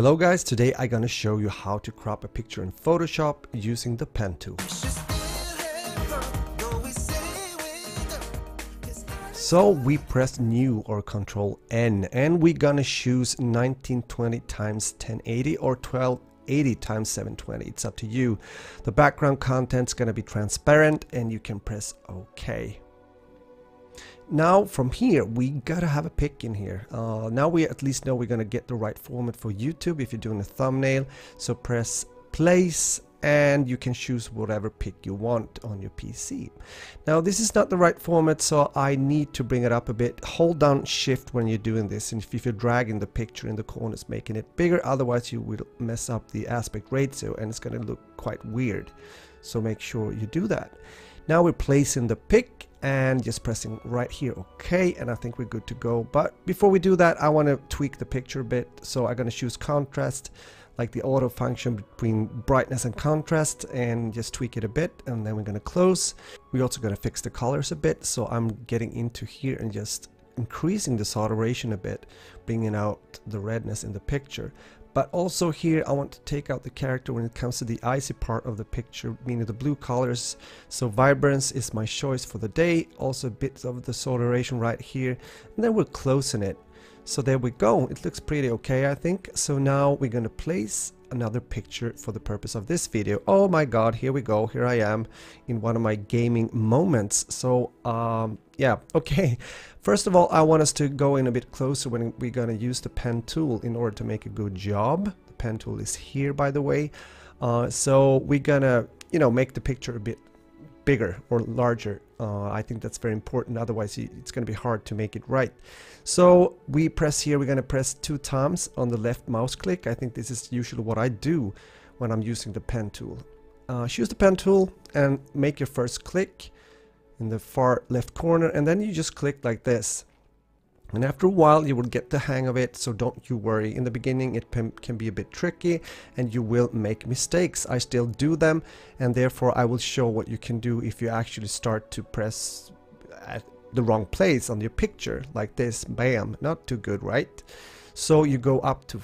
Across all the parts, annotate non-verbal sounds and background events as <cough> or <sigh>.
Hello guys, today I'm gonna show you how to crop a picture in Photoshop using the pen tool. So we press new or control N and we're gonna choose 1920 times 1080 or 1280 times 720. It's up to you. The background content's gonna be transparent and you can press OK. Now from here, we gotta have a pic in here. Uh, now we at least know we're gonna get the right format for YouTube if you're doing a thumbnail. So press place and you can choose whatever pic you want on your PC. Now this is not the right format so I need to bring it up a bit. Hold down shift when you're doing this and if you're dragging the picture in the corners making it bigger otherwise you will mess up the aspect ratio and it's to look quite weird. So make sure you do that. Now we're placing the pic and just pressing right here okay and I think we're good to go. But before we do that I want to tweak the picture a bit. So I'm gonna choose contrast like the auto function between brightness and contrast and just tweak it a bit and then we're gonna close. We're also gonna fix the colors a bit so I'm getting into here and just increasing the saturation a bit bringing out the redness in the picture but also here I want to take out the character when it comes to the icy part of the picture, meaning the blue colors. So vibrance is my choice for the day. Also a bit of the saturation right here. And then we're closing it. So there we go. It looks pretty okay, I think. So now we're to place another picture for the purpose of this video. Oh my god, here we go. Here I am in one of my gaming moments. So um, yeah, <laughs> okay. First of all, I want us to go in a bit closer when we're to use the pen tool in order to make a good job. The pen tool is here, by the way. Uh, so we're to, you know, make the picture a bit bigger or larger. Uh, I think that's very important. Otherwise, it's going to be hard to make it right. So we press here. We're going to press two times on the left mouse click. I think this is usually what I do when I'm using the pen tool. Uh, choose the pen tool and make your first click in the far left corner and then you just click like this and after a while you will get the hang of it so don't you worry. In the beginning it can be a bit tricky and you will make mistakes. I still do them and therefore I will show what you can do if you actually start to press at the wrong place on your picture like this. Bam not too good right? So you go up to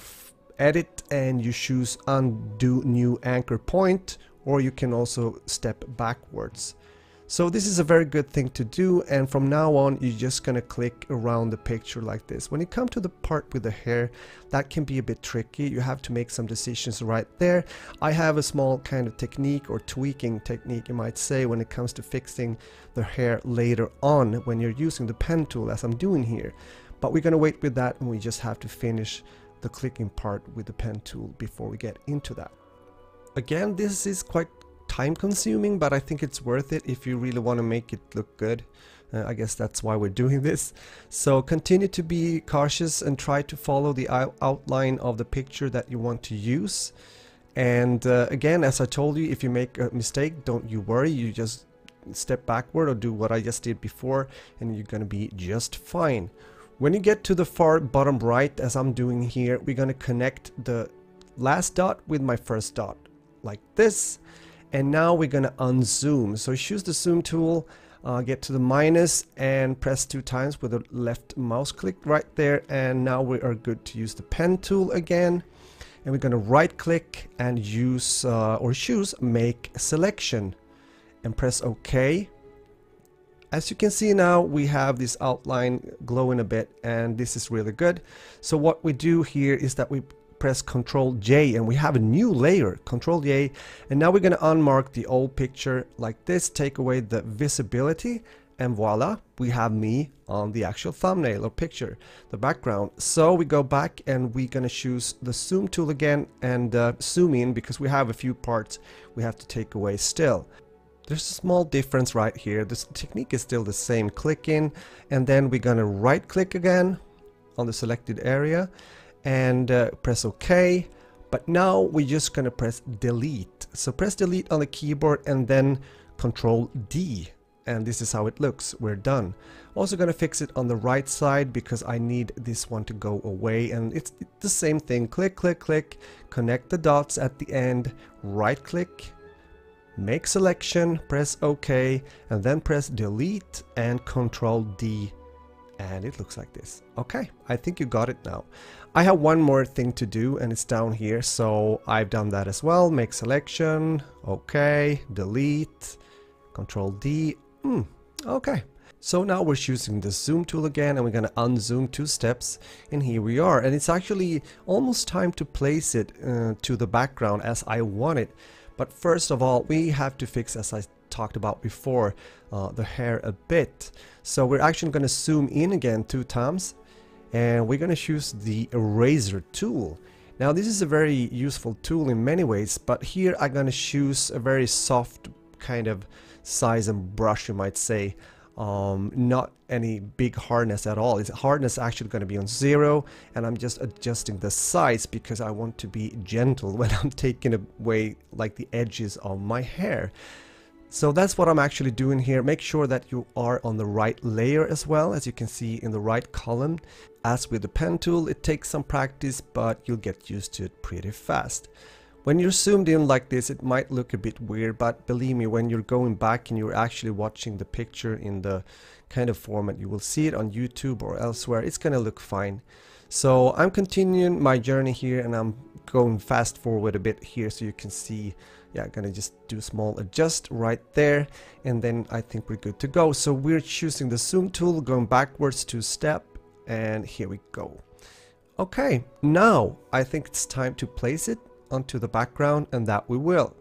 edit and you choose undo new anchor point or you can also step backwards so this is a very good thing to do and from now on you're just gonna click around the picture like this. When you come to the part with the hair that can be a bit tricky. You have to make some decisions right there. I have a small kind of technique or tweaking technique you might say when it comes to fixing the hair later on when you're using the pen tool as I'm doing here. But we're gonna wait with that and we just have to finish the clicking part with the pen tool before we get into that. Again, this is quite time consuming, but I think it's worth it if you really want to make it look good. Uh, I guess that's why we're doing this. So continue to be cautious and try to follow the outline of the picture that you want to use. And uh, again, as I told you, if you make a mistake, don't you worry. You just step backward or do what I just did before and you're going to be just fine. When you get to the far bottom right, as I'm doing here, we're going to connect the last dot with my first dot like this and now we're going to unzoom. So choose the zoom tool, uh, get to the minus and press two times with the left mouse click right there. And now we are good to use the pen tool again. And we're going to right click and use uh, or choose make selection and press OK. As you can see now, we have this outline glowing a bit and this is really good. So what we do here is that we press Ctrl J and we have a new layer, Ctrl J, and now we're going to unmark the old picture like this, take away the visibility, and voila, we have me on the actual thumbnail or picture, the background. So we go back and we're going to choose the zoom tool again and uh, zoom in because we have a few parts we have to take away still. There's a small difference right here. This technique is still the same. Click in and then we're going to right click again on the selected area and uh, press OK. But now we're just going to press delete. So press delete on the keyboard and then control D. And this is how it looks. We're done. Also going to fix it on the right side because I need this one to go away. And it's the same thing. Click, click, click. Connect the dots at the end. Right click. Make selection. Press OK. And then press delete and control D and it looks like this. Okay, I think you got it now. I have one more thing to do and it's down here, so I've done that as well. Make selection, okay, delete, control D, mm, okay. So now we're choosing the zoom tool again and we're gonna unzoom two steps and here we are and it's actually almost time to place it uh, to the background as I want it. But first of all we have to fix as I talked about before uh, the hair a bit. So we're actually going to zoom in again two times and we're going to choose the eraser tool. Now this is a very useful tool in many ways but here I'm going to choose a very soft kind of size and brush you might say. Um, not any big hardness at all. Its hardness actually going to be on zero and I'm just adjusting the size because I want to be gentle <laughs> when I'm taking away like the edges of my hair. So that's what I'm actually doing here. Make sure that you are on the right layer as well, as you can see in the right column. As with the pen tool, it takes some practice, but you'll get used to it pretty fast. When you're zoomed in like this, it might look a bit weird, but believe me, when you're going back and you're actually watching the picture in the kind of format you will see it on YouTube or elsewhere, it's gonna look fine. So I'm continuing my journey here and I'm going fast forward a bit here so you can see yeah gonna just do small adjust right there. And then I think we're good to go. So we're choosing the zoom tool going backwards to step and here we go. Okay now I think it's time to place it onto the background and that we will.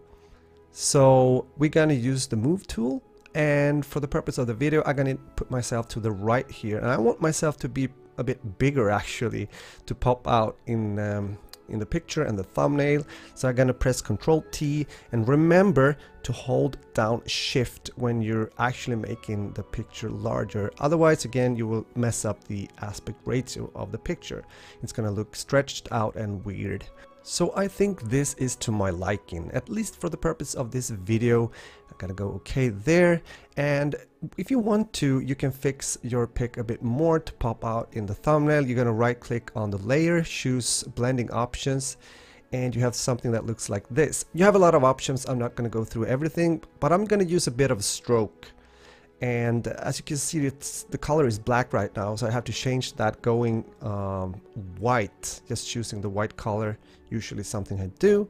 So we're gonna use the move tool and for the purpose of the video I'm gonna put myself to the right here. And I want myself to be a bit bigger actually to pop out in um, in the picture and the thumbnail. So I'm gonna press Control T and remember to hold down Shift when you're actually making the picture larger. Otherwise, again, you will mess up the aspect ratio of the picture. It's gonna look stretched out and weird. So I think this is to my liking, at least for the purpose of this video. I'm gonna go okay there. And if you want to, you can fix your pic a bit more to pop out in the thumbnail. You're gonna right click on the layer, choose blending options, and you have something that looks like this. You have a lot of options. I'm not gonna go through everything, but I'm gonna use a bit of stroke and as you can see it's the color is black right now so I have to change that going um, white just choosing the white color usually something I do.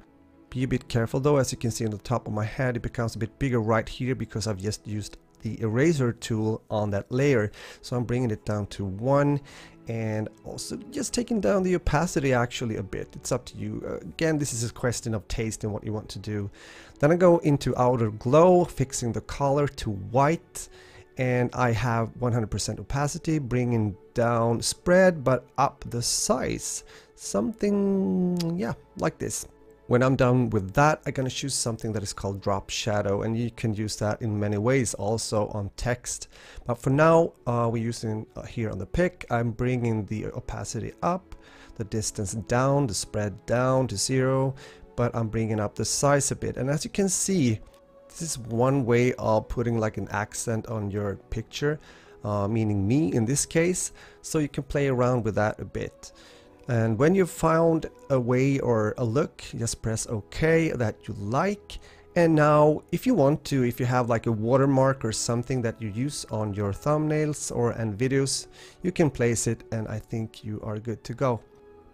Be a bit careful though. As you can see on the top of my head it becomes a bit bigger right here because I've just used the eraser tool on that layer. So I'm bringing it down to one and also just taking down the opacity actually a bit. It's up to you. Uh, again this is a question of taste and what you want to do. Then I go into outer glow fixing the color to white. And I have 100% opacity bringing down spread but up the size. Something yeah like this when I'm done with that, I'm going to choose something that is called drop shadow and you can use that in many ways also on text. But for now, uh, we're using uh, here on the pic, I'm bringing the opacity up, the distance down, the spread down to zero, but I'm bringing up the size a bit. And as you can see, this is one way of putting like an accent on your picture, uh, meaning me in this case. So you can play around with that a bit. And when you've found a way or a look, just press OK that you like. And now, if you want to, if you have like a watermark or something that you use on your thumbnails or and videos, you can place it and I think you are good to go.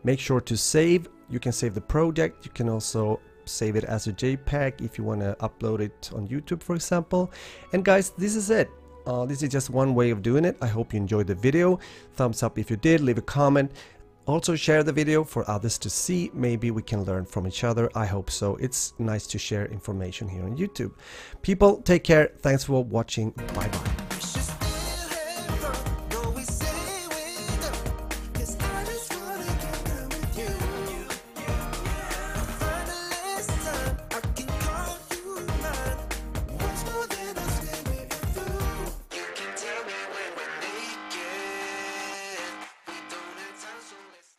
Make sure to save. You can save the project. You can also save it as a JPEG if you want to upload it on YouTube, for example. And guys, this is it. Uh, this is just one way of doing it. I hope you enjoyed the video. Thumbs up if you did, leave a comment. Also share the video for others to see, maybe we can learn from each other, I hope so. It's nice to share information here on YouTube. People, take care, thanks for watching, bye bye.